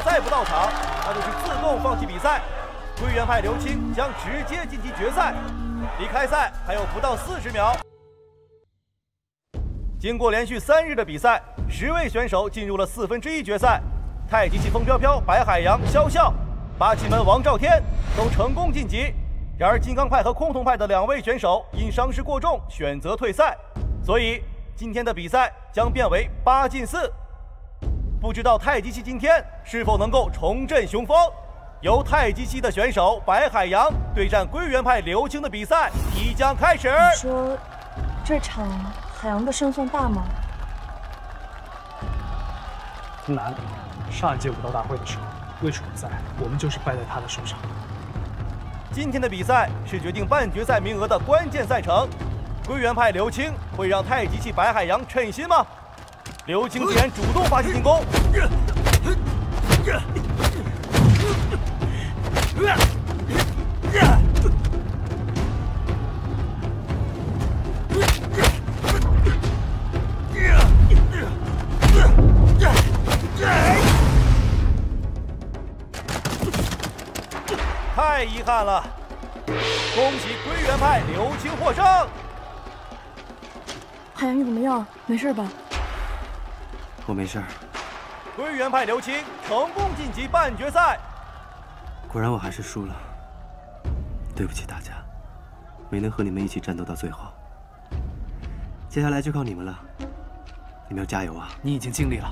再不到场，那就是自动放弃比赛。归元派刘青将直接晋级决赛。离开赛还有不到四十秒。经过连续三日的比赛，十位选手进入了四分之一决赛。太极系风飘飘、白海洋、肖笑，八旗门王兆天都成功晋级。然而金刚派和崆峒派的两位选手因伤势过重选择退赛，所以今天的比赛将变为八进四。不知道太极系今天是否能够重振雄风？由太极系的选手白海洋对战归元派刘青的比赛即将开始。你说这场海洋的胜算大吗？难。上一届武道大会的时候，魏楚不在，我们就是败在他的手上。今天的比赛是决定半决赛名额的关键赛程，归元派刘青会让太极系白海洋称心吗？刘青竟然主动发起进攻。太遗憾了，恭喜归元派刘青获胜。海洋，你怎么样？没事吧？我没事。归元派刘青成功晋级半决赛。果然我还是输了，对不起大家，没能和你们一起战斗到最后。接下来就靠你们了，你们要加油啊！你已经尽力了。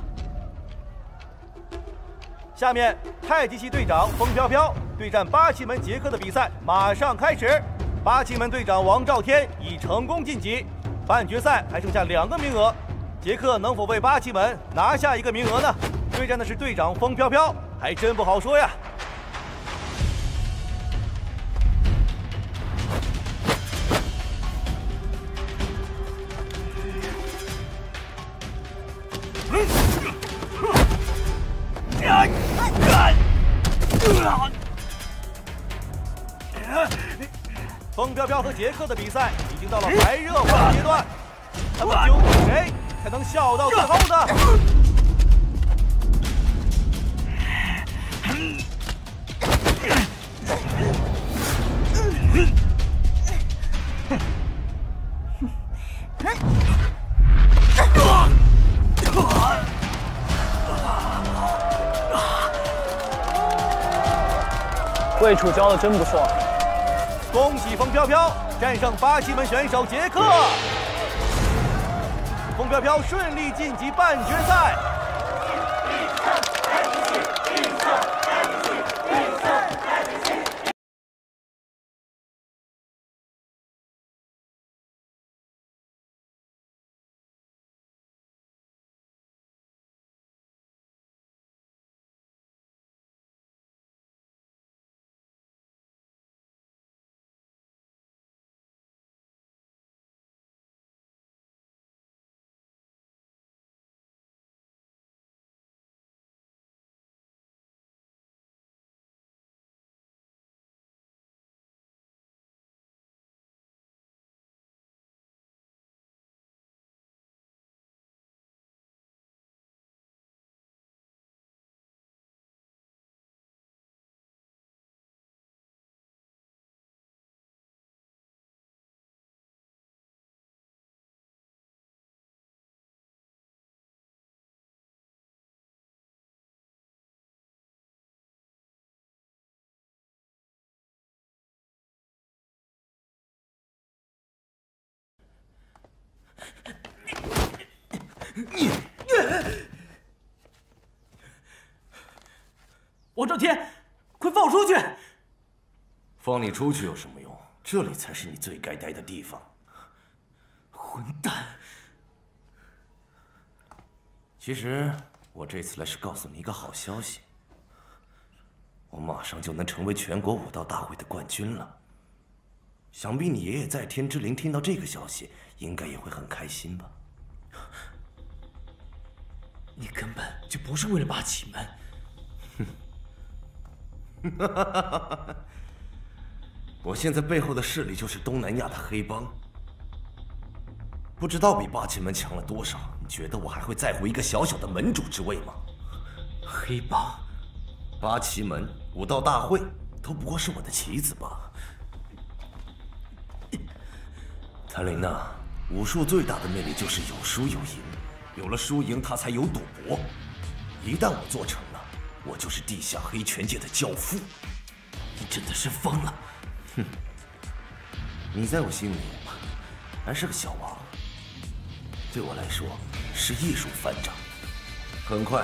下面太极系队长风飘飘对战八旗门杰克的比赛马上开始。八旗门队长王兆天已成功晋级，半决赛还剩下两个名额，杰克能否为八旗门拿下一个名额呢？对战的是队长风飘飘，还真不好说呀。风飘飘和杰克的比赛已经到了白热化阶段，他们才能笑到最后呢？魏楚教的真不错，恭喜风飘飘战胜八旗门选手杰克，风飘飘顺利晋级半决赛。你，你王兆天，快放我出去！放你出去有什么用？这里才是你最该待的地方。混蛋！其实我这次来是告诉你一个好消息，我马上就能成为全国武道大会的冠军了。想必你爷爷在天之灵听到这个消息，应该也会很开心吧。你根本就不是为了八旗门。哼！我现在背后的势力就是东南亚的黑帮，不知道比八旗门强了多少。你觉得我还会在乎一个小小的门主之位吗？黑帮，八旗门武道大会都不过是我的棋子罢谭琳娜，武术最大的魅力就是有输有赢，有了输赢，它才有赌博。一旦我做成了，我就是地下黑拳界的教父。你真的是疯了！哼，你在我心里还是个小王，对我来说是艺术反掌。很快，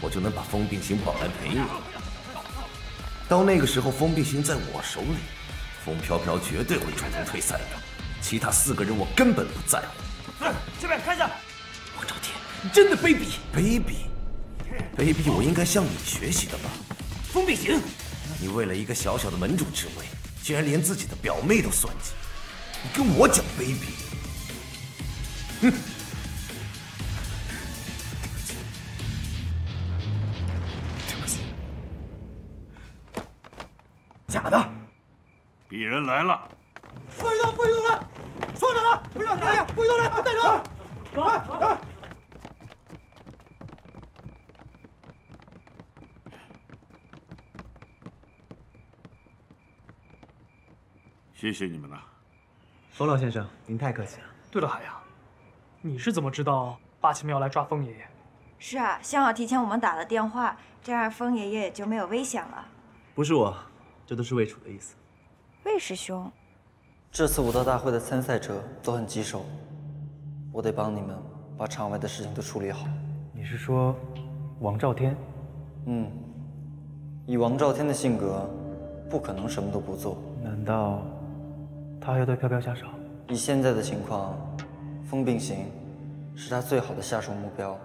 我就能把风并行绑来陪你。到那个时候，风并行在我手里，风飘飘绝对会主动退赛的。其他四个人我根本不在乎。来这边看一下，王昭天，你真的卑鄙！卑鄙，卑鄙！我应该向你学习的吧？风并行，你为了一个小小的门主之位，竟然连自己的表妹都算计，你跟我讲卑鄙？哼！假的！鄙人来了。不许动！不许动人！说着呢！不许动！大爷，不许动人！带走！走！谢谢你们了，冯老先生，您太客气了。对了，海洋，你是怎么知道八旗庙要来抓风爷爷？是啊，幸好提前我们打了电话，这样风爷爷也就没有危险了。不是我，这都是魏楚的意思。魏师兄，这次武道大会的参赛者都很棘手，我得帮你们把场外的事情都处理好。你是说王兆天？嗯，以王兆天的性格，不可能什么都不做。难道他还要对飘飘下手？以现在的情况，风并行是他最好的下手目标。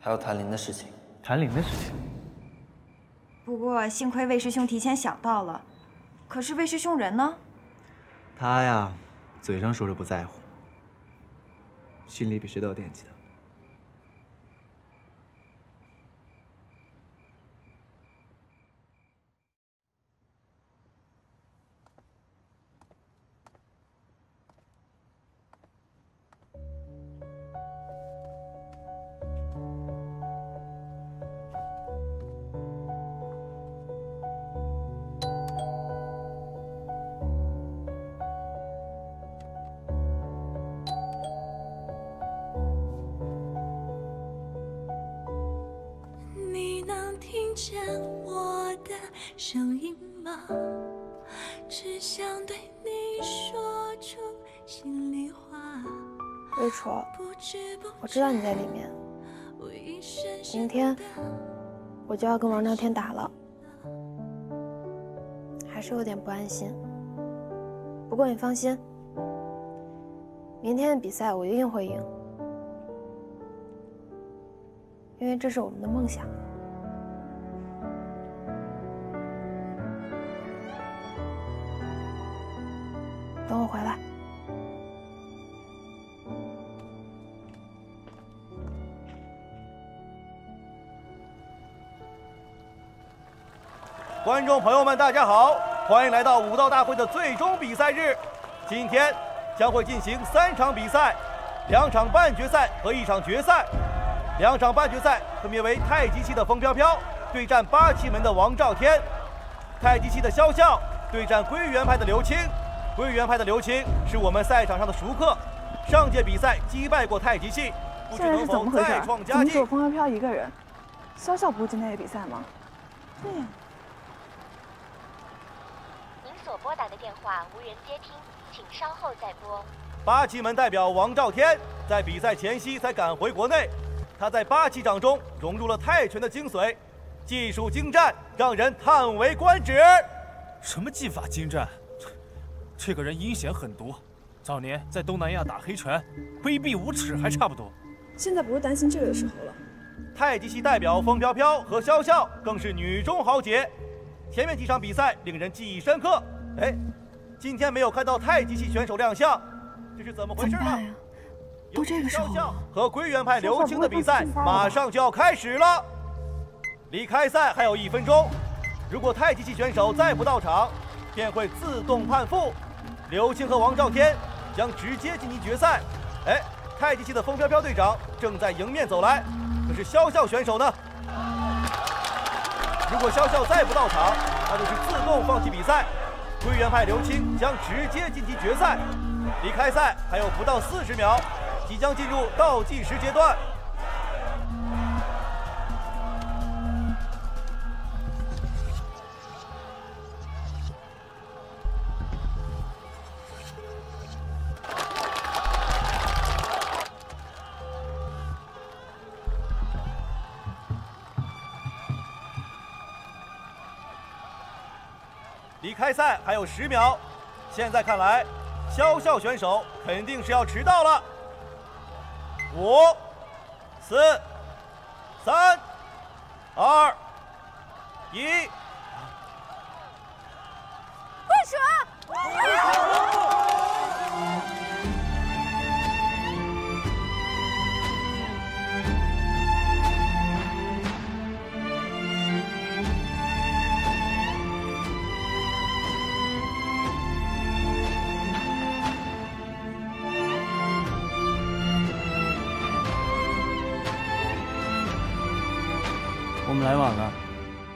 还有谭林的事情，谭林的事情。不过幸亏魏师兄提前想到了，可是魏师兄人呢？他呀，嘴上说着不在乎，心里比谁都惦记他。见我的声音吗？只想对你说出心里话。魏楚，我知道你在里面。明天我就要跟王兆天打了，还是有点不安心。不过你放心，明天的比赛我一定会赢，因为这是我们的梦想。等我回来。观众朋友们，大家好，欢迎来到武道大会的最终比赛日。今天将会进行三场比赛，两场半决赛和一场决赛。两场半决赛分别为太极系的风飘飘对战八旗门的王兆天，太极系的肖笑对战归元派的刘青。归元派的刘青是我们赛场上的熟客，上届比赛击败过太极系，不知现在是怎能否么回事？再创佳绩怎么只有。风飘飘一个人？潇潇不是今天也比赛吗？对呀、您所拨打的电话无人接听，请稍后再拨。八旗门代表王兆天在比赛前夕才赶回国内，他在八旗掌中融入了泰拳的精髓，技术精湛，让人叹为观止。什么技法精湛？这个人阴险狠毒，早年在东南亚打黑拳，卑鄙无耻还差不多。现在不是担心这个的时候了。太极系代表风飘飘和潇潇更是女中豪杰，前面几场比赛令人记忆深刻。哎，今天没有看到太极系选手亮相，这是怎么回事呢？都这个时候了，和归元派刘青的比赛马上就要开始了，离开赛还有一分钟，如果太极系选手再不到场，便会自动判负，刘青和王兆天将直接晋级决赛。哎，太极系的风飘飘队长正在迎面走来，可是潇潇选手呢？如果肖笑再不到场，那就是自动放弃比赛。归元派刘青将直接晋级决赛。离开赛还有不到四十秒，即将进入倒计时阶段。离开赛还有十秒，现在看来，肖笑选手肯定是要迟到了。五、四、三、二、一。快说